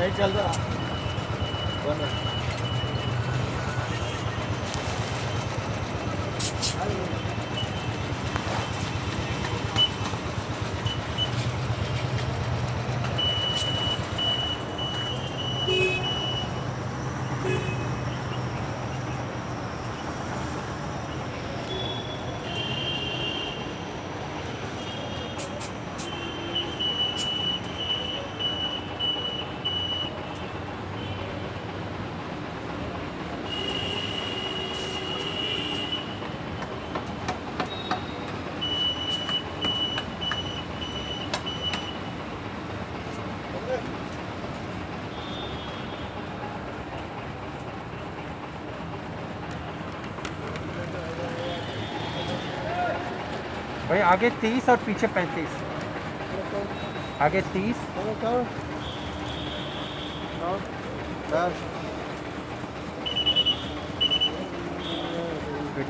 नहीं चल रहा। भाई आगे तीस और पीछे पैंतीस। आगे तीस।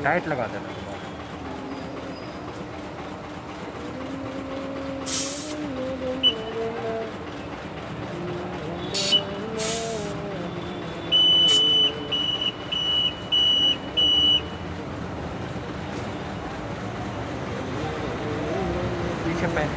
टाइट लगा देना। 挺美